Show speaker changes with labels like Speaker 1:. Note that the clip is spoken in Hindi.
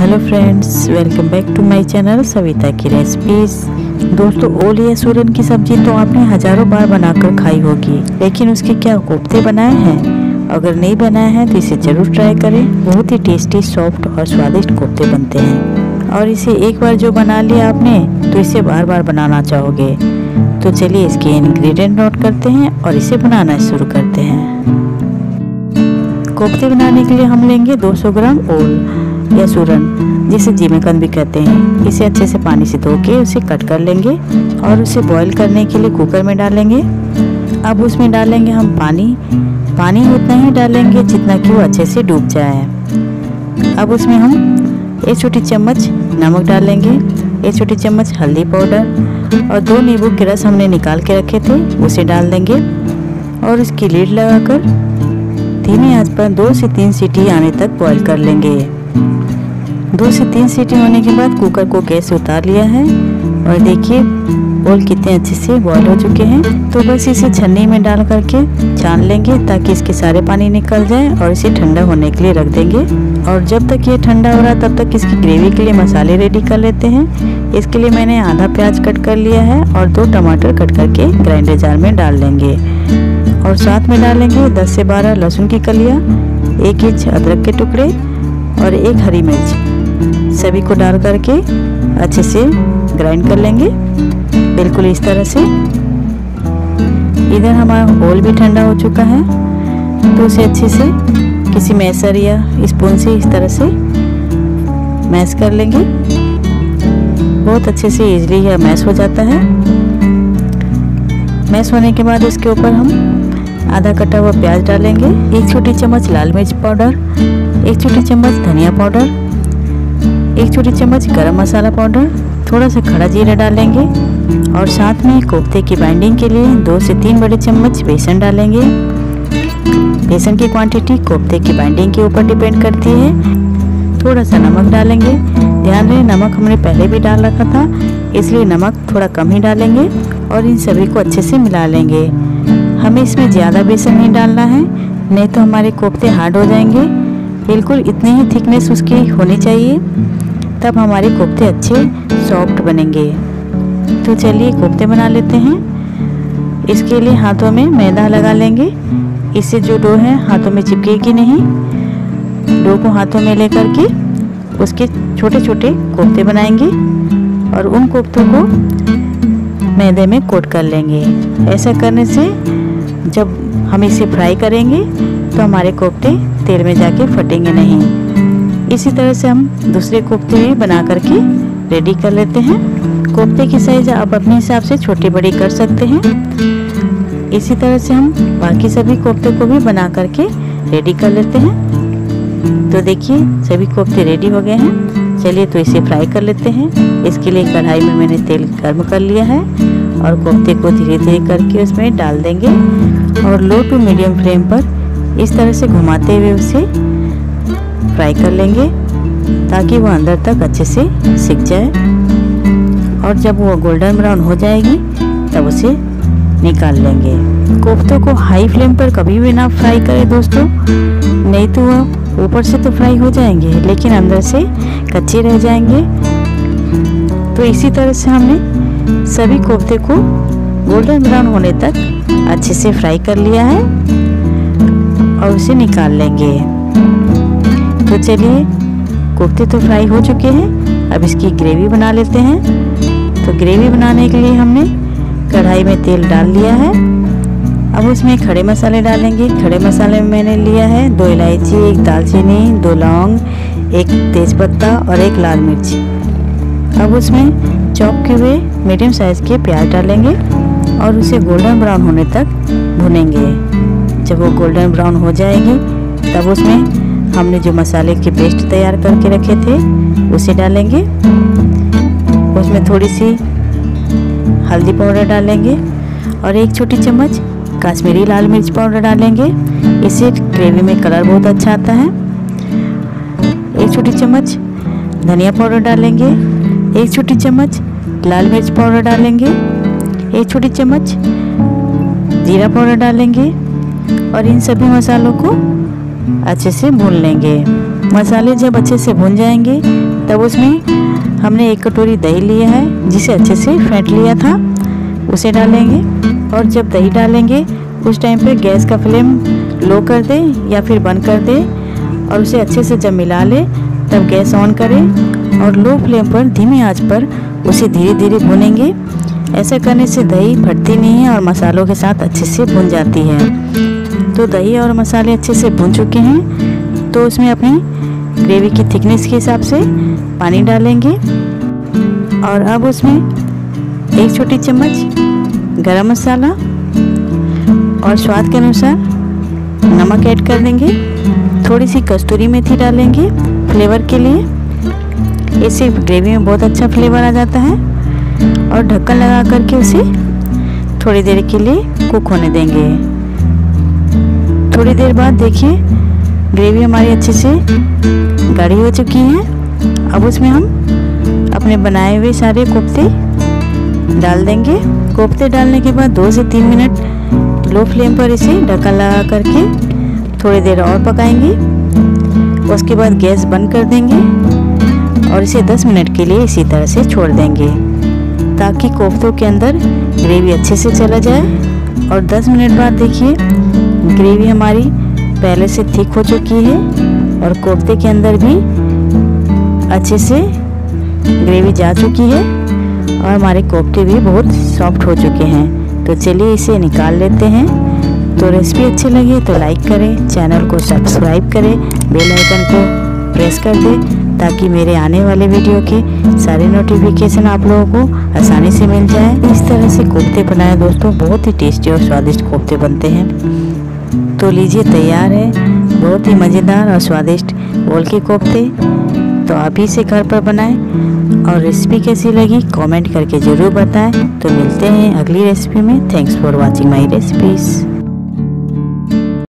Speaker 1: Hello friends welcome back to my channel Savita की रेसिपीज़ दोस्तों, ओल या सूरन की सब्ज़ी तो आपने हज़ारों बार बनाकर खाई होगी, लेकिन उसके क्या कोफ्ते बनाए हैं? अगर नहीं बनाए हैं तो इसे ज़रूर ट्राई करें। बहुत ही टेस्टी सॉफ्ट और स्वादिष्ट कोफ्ते बनते हैं। और इसे एक बार जो बना लिया आपने तो इसे बार बार बनाना चाहोगे। तो चलिए इसके इंग्रेडिएंट नोट करते हैं और इसे बनाना शुरू करते हैं। कोफ्ते बनाने के लिए हम लेंगे 200 ग्राम ओल। या सूरन, जिसे जीमेकंद भी कहते हैं, इसे अच्छे से पानी से धो के उसे कट कर लेंगे और उसे बॉईल करने के लिए कुकर में डालेंगे अब उसमें डालेंगे हम पानी। पानी उतना ही डालेंगे जितना कि वो अच्छे से डूब जाए। अब उसमें हम एक छोटी चम्मच नमक डालेंगे। एक छोटी चम्मच हल्दी पाउडर और दो नींबू के रस हमने निकाल के रखे थे, उसे डाल देंगे। और उसकी लीड लगाकर धीमी आँच पर दो से तीन सीटी आने तक बॉईल कर लेंगे। दो से तीन सीटी होने के बाद कुकर को गैस उतार लिया है। और देखिए ओल कितने अच्छे से बॉयल हो चुके हैं। तो बस इसे छन्नी में डाल करके छान लेंगे ताकि इसके सारे पानी निकल जाए और इसे ठंडा होने के लिए रख देंगे। और जब तक ये ठंडा हो रहा तब तक इसकी ग्रेवी के लिए मसाले रेडी कर लेते हैं। इसके लिए मैंने आधा प्याज कट कर लिया है और दो टमाटर कट करके ग्राइंडर जार में डाल लेंगे और साथ में डालेंगे 10 से 12 लहसुन की कलिया, एक इंच अदरक के टुकड़े और एक हरी मिर्च। सभी को डाल करके अच्छे से ग्राइंड कर लेंगे। बिल्कुल इस तरह से। इधर हमारा होल भी ठंडा हो चुका है तो उसे अच्छे से किसी मैसर या स्पून से इस तरह से मैश कर लेंगे। बहुत अच्छे से इजली यह मैश हो जाता है। मैश होने के बाद इसके ऊपर हम आधा कटा हुआ प्याज डालेंगे, एक छोटी चम्मच लाल मिर्च पाउडर, एक छोटी चम्मच धनिया पाउडर एक छोटी चम्मच गरम मसाला पाउडर, थोड़ा सा खड़ा जीरा डालेंगे और साथ में कोफ्ते की बाइंडिंग के लिए दो से तीन बड़े चम्मच बेसन डालेंगे। बेसन की क्वांटिटी कोफ्ते की बाइंडिंग के ऊपर डिपेंड करती है। थोड़ा सा नमक डालेंगे। ध्यान रहे, नमक हमने पहले भी डाल रखा था, इसलिए नमक थोड़ा कम ही डालेंगे और इन सभी को अच्छे से मिला लेंगे। हमें इसमें ज़्यादा बेसन नहीं डालना है, नहीं तो हमारे कोफ्ते हार्ड हो जाएँगे। बिल्कुल इतनी ही थिकनेस उसकी होनी चाहिए। तब हमारे कोफ्ते अच्छे सॉफ्ट बनेंगे। तो चलिए कोफ्ते बना लेते हैं। इसके लिए हाथों में मैदा लगा लेंगे। इससे जो डो है, हाथों में चिपकेगी नहीं। डो को हाथों में लेकर के उसके छोटे छोटे कोफ्ते बनाएँगे और उन कोफ्तों को मैदे में कोट कर लेंगे। ऐसा करने से जब हम इसे फ्राई करेंगे तो हमारे कोफ्ते तेल में जाके फटेंगे नहीं। इसी तरह से हम दूसरे कोफ्ते भी बना करके रेडी कर लेते हैं। कोफ्ते की साइज़ आप अपने हिसाब से छोटी बड़ी कर सकते हैं। इसी तरह से हम बाकी सभी कोफ्ते को भी बना करके रेडी कर लेते हैं। तो देखिए, सभी कोफ्ते रेडी हो गए हैं। चलिए तो इसे फ्राई कर लेते हैं। इसके लिए कढ़ाई में मैंने तेल गर्म कर लिया है और कोफ्ते को धीरे धीरे करके उसमें डाल देंगे। और लो टू मीडियम फ्लेम पर इस तरह से घुमाते हुए उसे फ्राई कर लेंगे, ताकि वो अंदर तक अच्छे से सिक जाए। और जब वो गोल्डन ब्राउन हो जाएगी, तब उसे निकाल लेंगे। कोफ्तों को हाई फ्लेम पर कभी भी ना फ्राई करें दोस्तों। नहीं तो वो ऊपर से तो फ्राई हो जाएँगे, लेकिन अंदर से कच्चे रह जाएँगे। तो इसी तरह से हमने सभी कोफ्ते को गोल्डन ब्राउन होने तक अच्छे से फ्राई कर लिया है, और उसे निकाल लेंगे। तो चलिए कोफ्ते तो फ्राई हो चुके हैं, अब इसकी ग्रेवी बना लेते हैं। तो ग्रेवी बनाने के लिए हमने कढ़ाई में तेल डाल लिया है। अब उसमें खड़े मसाले डालेंगे। खड़े मसाले में मैंने लिया है दो इलायची, एक दालचीनी, दो लौंग, एक तेज़पत्ता और एक लाल मिर्च। अब उसमें चॉप के हुए मीडियम साइज़ के प्याज डालेंगे और उसे गोल्डन ब्राउन होने तक भुनेंगे। जब वो गोल्डन ब्राउन हो जाएगी, तब उसमें हमने जो मसाले के पेस्ट तैयार करके रखे थे, उसे डालेंगे। उसमें थोड़ी सी हल्दी पाउडर डालेंगे और एक छोटी चम्मच काश्मीरी लाल मिर्च पाउडर डालेंगे। इससे ग्रेवी में कलर बहुत अच्छा आता है। एक छोटी चम्मच धनिया पाउडर डालेंगे। एक छोटी चम्मच लाल मिर्च पाउडर डालेंगे। एक छोटी चम्मच जीरा पाउडर डालेंगे। और इन सभी मसालों को अच्छे से भून लेंगे। मसाले जब अच्छे से भुन जाएँगे, तब उसमें हमने एक कटोरी दही लिया है, जिसे अच्छे से फेंट लिया था, उसे डालेंगे। और जब दही डालेंगे, उस टाइम पे गैस का फ्लेम लो कर दें या फिर बंद कर दें और उसे अच्छे से जब मिला लें, तब गैस ऑन करें और लो फ्लेम पर धीमी आँच पर उसे धीरे धीरे भुनेंगे। ऐसा करने से दही फटती नहीं है और मसालों के साथ अच्छे से भुन जाती है। तो दही और मसाले अच्छे से भुन चुके हैं। तो उसमें अपनी ग्रेवी की थिकनेस के हिसाब से पानी डालेंगे। और अब उसमें एक छोटी चम्मच गरम मसाला और स्वाद के अनुसार नमक ऐड कर देंगे थोड़ी सी कस्तूरी मेथी डालेंगे फ्लेवर के लिए। इससे ग्रेवी में बहुत अच्छा फ्लेवर आ जाता है। और ढक्कन लगा करके उसे थोड़ी देर के लिए कुक होने देंगे। थोड़ी देर बाद देखिए ग्रेवी हमारी अच्छे से गाढ़ी हो चुकी है। अब उसमें हम अपने बनाए हुए सारे कोफ्ते डाल देंगे। कोफ्ते डालने के बाद दो से तीन मिनट लो फ्लेम पर इसे ढक्कन लगा करके थोड़ी देर और पकाएँगे। उसके बाद गैस बंद कर देंगे और इसे 10 मिनट के लिए इसी तरह से छोड़ देंगे, ताकि कोफ्तों के अंदर ग्रेवी अच्छे से चला जाए। और 10 मिनट बाद देखिए ग्रेवी हमारी पहले से थिक हो चुकी है और कोफ्ते के अंदर भी अच्छे से ग्रेवी जा चुकी है और हमारे कोफ्ते भी बहुत सॉफ्ट हो चुके हैं। तो चलिए इसे निकाल लेते हैं। तो रेसिपी अच्छी लगी तो लाइक करें, चैनल को सब्सक्राइब करें, बेल आइकन को प्रेस कर दें ताकि मेरे आने वाले वीडियो के सारे नोटिफिकेशन आप लोगों को आसानी से मिल जाए। इस तरह से कोफ्ते बनाए। दोस्तों, बहुत ही टेस्टी और स्वादिष्ट कोफ्ते बनते हैं। तो लीजिए, तैयार है। बहुत ही मज़ेदार और स्वादिष्ट बोल के कोफ्ते। तो आप ही से घर पर बनाएँ और रेसिपी कैसी लगी, कमेंट करके ज़रूर बताएँ। तो मिलते हैं अगली रेसिपी में। Thanks for watching my recipes